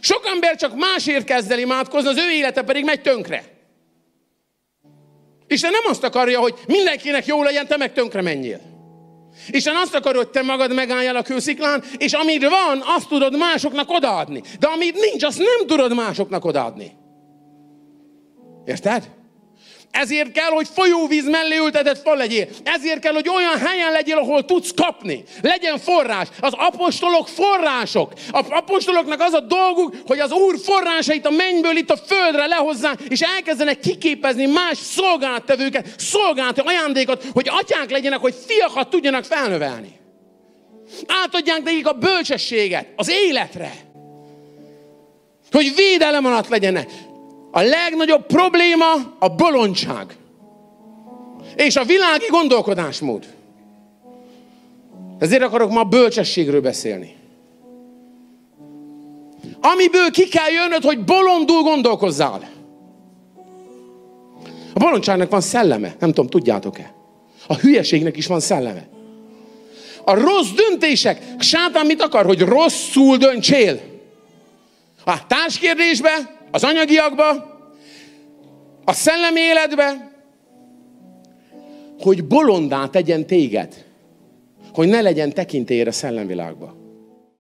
Sok ember csak másért kezd el imádkozni, az ő élete pedig megy tönkre. Isten nem azt akarja, hogy mindenkinek jó legyen, te meg tönkre menjél. Isten azt akarod, hogy te magad megálljál a kősziklán, és amit van, azt tudod másoknak odaadni. De amit nincs, azt nem tudod másoknak odaadni. Érted? Ezért kell, hogy folyóvíz mellé ültetett fal legyél. Ezért kell, hogy olyan helyen legyél, ahol tudsz kapni. Legyen forrás. Az apostolok források. Az apostoloknak az a dolguk, hogy az Úr forrásait a mennyből itt a földre lehozzák, és elkezdenek kiképezni más szolgálattevőket, szolgálati ajándékot, hogy atyák legyenek, hogy fiakat tudjanak felnövelni. Átadják nekik a bölcsességet, az életre. Hogy védelem alatt legyenek. A legnagyobb probléma a bolondság. És a világi gondolkodásmód. Ezért akarok ma bölcsességről beszélni. Amiből ki kell jönnöd, hogy bolondul gondolkozzál. A bolondságnak van szelleme, nem tudom, tudjátok-e? A hülyeségnek is van szelleme. A rossz döntések, sátán mit akar, hogy rosszul döntsél? A társkérdésbe, az anyagiakba, a szellemi életbe, hogy bolondá tegyen téged, hogy ne legyen tekintélyed a szellemvilágba.